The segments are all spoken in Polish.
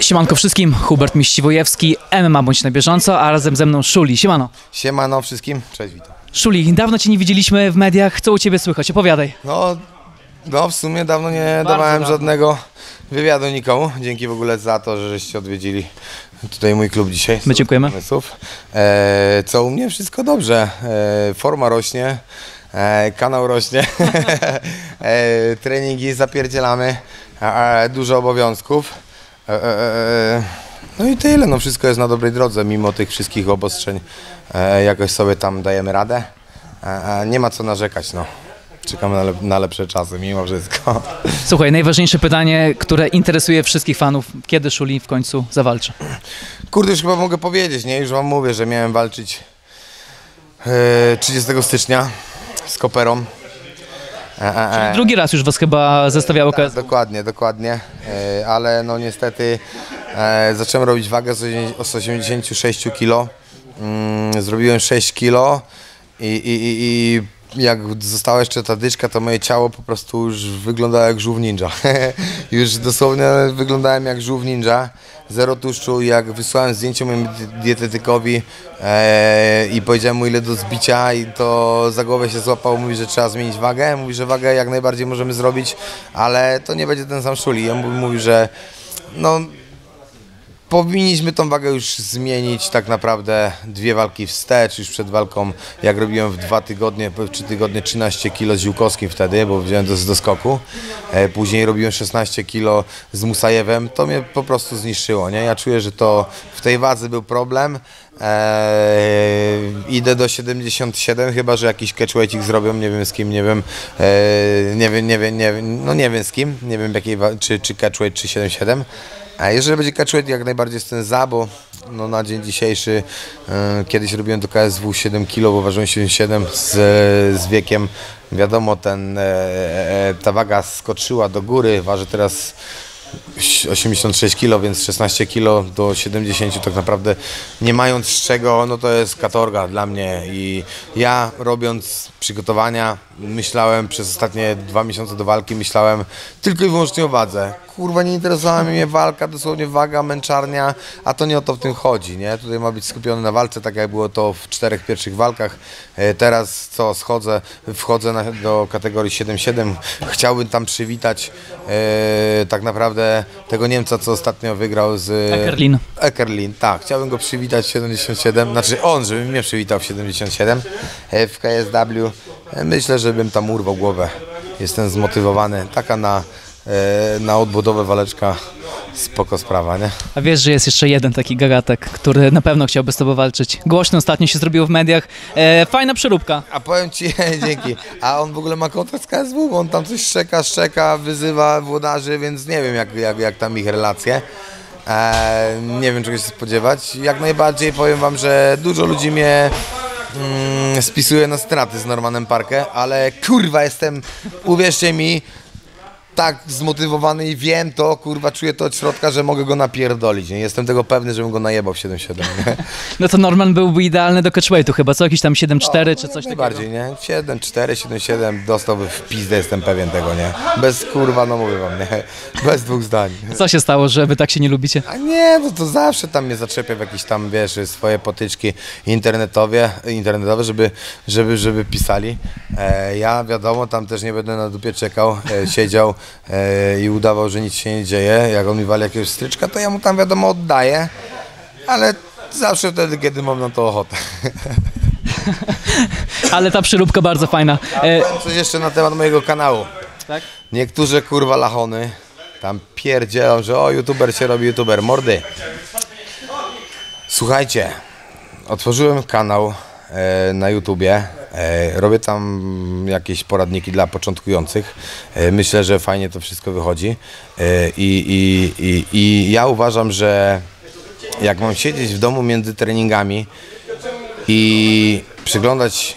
Siemanko wszystkim, Hubert Miściwojewski, MMA Bądź na bieżąco, a razem ze mną Szuli. Siemano. Siemano wszystkim, cześć, witam. Szuli, dawno Cię nie widzieliśmy w mediach, co u Ciebie słychać? Opowiadaj. No, no w sumie dawno nie Bardzo dawałem dawno. żadnego wywiadu nikomu. Dzięki w ogóle za to, że żeście odwiedzili tutaj mój klub dzisiaj. My dziękujemy. E, co u mnie? Wszystko dobrze. E, forma rośnie, e, kanał rośnie, e, treningi zapierdzielamy, e, e, dużo obowiązków. E, e, e, no i tyle, no wszystko jest na dobrej drodze, mimo tych wszystkich obostrzeń. Jakoś sobie tam dajemy radę. Nie ma co narzekać, no. Czekamy na, lep- na lepsze czasy, mimo wszystko. Słuchaj, najważniejsze pytanie, które interesuje wszystkich fanów. Kiedy Szuli w końcu zawalczy? Kurde, już chyba mogę powiedzieć, nie? Już wam mówię, że miałem walczyć e, 30 stycznia z Koperą. E, e, e. Drugi raz już Was chyba zestawiało KS. Dokładnie, dokładnie, e, ale no niestety zacząłem robić wagę z osie- z 86 kg. Mm, zrobiłem 6 kg i, i, i jak została jeszcze ta dyczka, to moje ciało po prostu już wyglądało jak żółw ninja. już dosłownie wyglądałem jak żółw ninja. Zero tłuszczu, jak wysłałem zdjęcie mojemu di- dietetykowi e, i powiedziałem mu ile do zbicia i to za głowę się złapał, mówi, że trzeba zmienić wagę. Mówi, że wagę jak najbardziej możemy zrobić, ale to nie będzie ten sam szuli. On mówi- mówi, że no Powinniśmy tą wagę już zmienić tak naprawdę dwie walki wstecz, już przed walką, jak robiłem w dwa tygodnie, w trzy tygodnie 13 kg z Ziłkowskim wtedy, bo wziąłem do, do skoku. E, później robiłem 16 kg z Musajewem, to mnie po prostu zniszczyło, nie? Ja czuję, że to w tej wadze był problem. E, idę do 77, chyba że jakiś catchweightik zrobią, nie wiem z kim, nie wiem, e, nie wiem, nie wiem, nie wiem, no nie wiem z kim, nie wiem jakiej, czy, czy catchweight, czy 77. A jeżeli będzie catchweight, jak najbardziej jestem za, bo no, na dzień dzisiejszy e, kiedyś robiłem do KSW 7 kg, bo ważyłem 77 z, z wiekiem. Wiadomo, ten, e, e, ta waga skoczyła do góry, waży teraz 86 kg, więc 16 kg do 70 tak naprawdę nie mając z czego, no to jest katorga dla mnie i ja robiąc przygotowania myślałem przez ostatnie dwa miesiące do walki, myślałem tylko i wyłącznie o wadze. Kurwa nie interesowała mnie walka, dosłownie waga, męczarnia, a to nie o to w tym chodzi, nie? Tutaj ma być skupiony na walce, tak jak było to w czterech pierwszych walkach. E, Teraz co, schodzę, wchodzę na, do kategorii 7-7, chciałbym tam przywitać e, tak naprawdę tego Niemca, co ostatnio wygrał z... Eckerlin. Eckerlin, tak. Chciałbym go przywitać w 77, znaczy on, żeby mnie przywitał w 77 e, w KSW. E, Myślę, że bym tam urwał głowę. Jestem zmotywowany. Taka na, na odbudowę waleczka spoko sprawa, nie? A wiesz, że jest jeszcze jeden taki gagatek, który na pewno chciałby z Tobą walczyć. Głośno ostatnio się zrobiło w mediach. E, fajna przeróbka. A powiem ci, dzięki. A on w ogóle ma kontrakt z KSW, bo on tam coś szczeka, szczeka, wyzywa włodarzy, więc nie wiem jak, jak, jak tam ich relacje. E, nie wiem czego się spodziewać. Jak najbardziej powiem wam, że dużo ludzi mnie mm, spisuje na straty z Normanem Parkę, ale kurwa jestem, uwierzcie mi, tak zmotywowany i wiem to, kurwa, czuję to od środka, że mogę go napierdolić. Nie jestem tego pewny, żebym go najebał w 7-7. nie? No to Norman byłby idealny do catchweightu chyba, co? Jakiś tam 7-4 czy coś takiego. Najbardziej, nie? 7, 4, 7, 7 dostałby w pizdę, jestem pewien tego, nie? Bez kurwa, no mówię wam, nie? Bez dwóch zdań. Co się stało, że Wy tak się nie lubicie? A nie, no to zawsze tam mnie zaczepia w jakieś tam, wiesz, swoje potyczki internetowe, internetowe żeby, żeby, żeby pisali. E, ja wiadomo, tam też nie będę na dupie czekał, e, siedział i udawał, że nic się nie dzieje. Jak on mi wali jakiegoś stryczka, to ja mu tam wiadomo oddaję, ale zawsze wtedy, kiedy mam na to ochotę. Ale ta przyróbka bardzo fajna. E, Powiem coś jeszcze na temat mojego kanału. tak? Niektórzy kurwa lachony tam pierdzielą, że o youtuber się robi youtuber. Mordy. Słuchajcie, otworzyłem kanał e, na YouTubie. E, robię tam jakieś poradniki dla początkujących. E, myślę, że fajnie to wszystko wychodzi. E, i, i, i, I ja uważam, że jak mam siedzieć w domu między treningami i przyglądać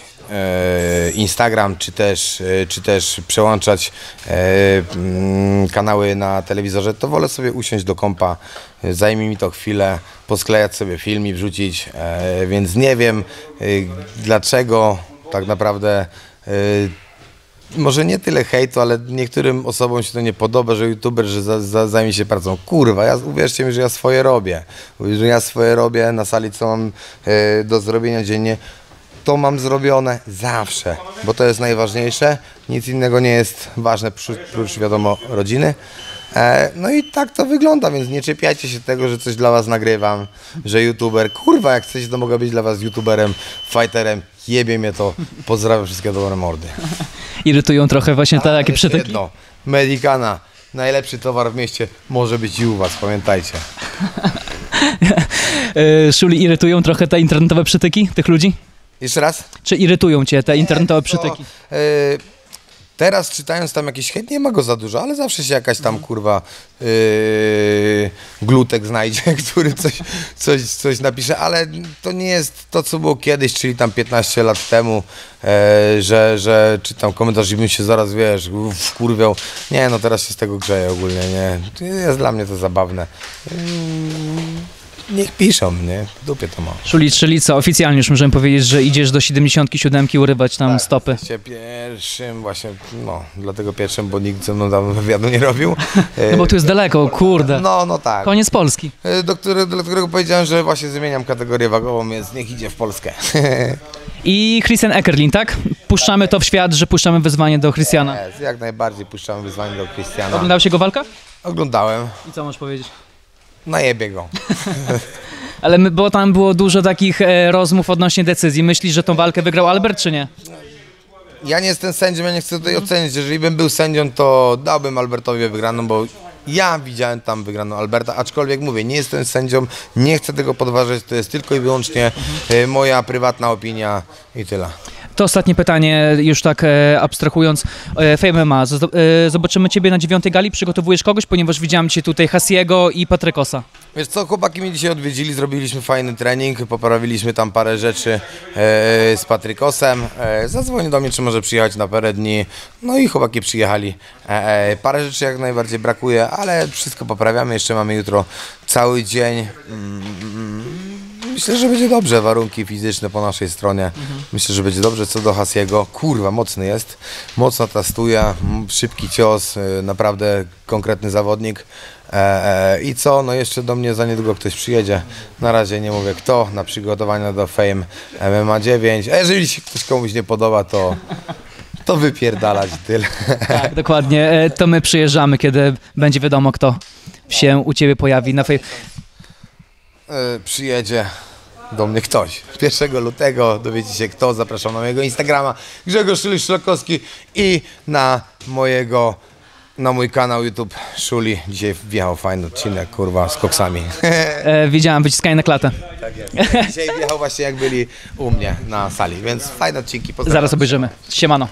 Instagram, czy też, czy też przełączać mm, kanały na telewizorze, to wolę sobie usiąść do kompa, zajmie mi to chwilę, posklejać sobie film i wrzucić, więc nie wiem dlaczego tak naprawdę e, może nie tyle hejtu, ale niektórym osobom się to nie podoba, że youtuber, że za, za, zajmie się pracą. Kurwa, ja, uwierzcie mi, że ja swoje robię. Że ja swoje robię na sali, co mam e, do zrobienia dziennie. To mam zrobione zawsze, bo to jest najważniejsze. Nic innego nie jest ważne, prócz, prócz wiadomo, rodziny. E, no i tak to wygląda, więc nie czepiajcie się tego, że coś dla was nagrywam, że youtuber, kurwa, jak chcecie, to mogę być dla was youtuberem, fighterem, jebie mnie to, pozdrawiam wszystkie dobre mordy. Irytują trochę właśnie te takie przytyki. Jedno, Medicana, najlepszy towar w mieście, może być i u was, pamiętajcie. E, Szuli, irytują trochę te internetowe przytyki tych ludzi? Jeszcze raz? Czy irytują cię te internetowe przytyki? To, e, teraz czytając tam jakiś hejt, nie ma go za dużo, ale zawsze się jakaś tam kurwa e, glutek znajdzie, który coś, coś, coś napisze, ale to nie jest to, co było kiedyś, czyli tam 15 lat temu, e, że, że czytam komentarz i bym się zaraz, wiesz, wkurwiał. Nie, no teraz się z tego grzeję ogólnie, nie. Jest dla mnie to zabawne. Mm, Niech piszą, nie? W dupie to mam. Szuli, czyli co, oficjalnie już możemy powiedzieć, że idziesz do 77 urywać tam stopy. Się pierwszym właśnie, no, dlatego pierwszym, bo nikt ze mną dawno wywiadu nie robił. No bo tu jest daleko, kurde. No, no tak. Koniec Polski. E, Do, który, do którego powiedziałem, że właśnie zmieniam kategorię wagową, więc niech idzie w Polskę. I Christian Eckerlin, tak? Puszczamy to w świat, że puszczamy wyzwanie do Christiana. Jest, Jak najbardziej puszczamy wyzwanie do Krystiana. Oglądałeś jego walkę? Oglądałem. I co możesz powiedzieć? Najebie go. Ale my, bo tam było dużo takich e, rozmów odnośnie decyzji. Myślisz, że tą walkę wygrał Albert, czy nie? Ja nie jestem sędzią, ja nie chcę tutaj ocenić. Jeżeli bym był sędzią, to dałbym Albertowi wygraną, bo ja widziałem tam wygraną Alberta, aczkolwiek mówię, nie jestem sędzią, nie chcę tego podważać, to jest tylko i wyłącznie e, moja prywatna opinia i tyle. To ostatnie pytanie, już tak e, abstrahując. E, Fame e, zobaczymy Ciebie na dziewiątej gali. Przygotowujesz kogoś, ponieważ widziałem Cię tutaj Hasiego i Patrykosa. Wiesz co, chłopaki mnie dzisiaj odwiedzili, zrobiliśmy fajny trening, poprawiliśmy tam parę rzeczy e, z Patrykosem. E, zadzwonił do mnie, czy może przyjechać na parę dni. No i chłopaki przyjechali. E, e, parę rzeczy jak najbardziej brakuje, ale wszystko poprawiamy. Jeszcze mamy jutro cały dzień. Mm, Myślę, że będzie dobrze, warunki fizyczne po naszej stronie. Myślę, że będzie dobrze co do Hasiego. Kurwa, mocny jest, mocno tastuje, m, szybki cios, y, naprawdę konkretny zawodnik. E, e, I co, no jeszcze do mnie za niedługo ktoś przyjedzie. Na razie nie mówię kto, na przygotowania do Fame MMA 9. A jeżeli się ktoś komuś nie podoba, to, to wypierdalać tyle. Tak, dokładnie. E, to my przyjeżdżamy, kiedy będzie wiadomo, kto się u Ciebie pojawi na Fame. E, przyjedzie do mnie ktoś. 1 lutego dowiecie się kto. Zapraszam na mojego Instagrama Grzegorz Szyli Szlakowski i na mojego na mój kanał YouTube Szuli. Dzisiaj wjechał fajny odcinek, kurwa, z koksami. E, widziałem wyciskanie na klatę. Dzisiaj wjechał właśnie jak byli u mnie na sali, więc fajne odcinki. Pozdrawiam. Zaraz obejrzymy. Siemano.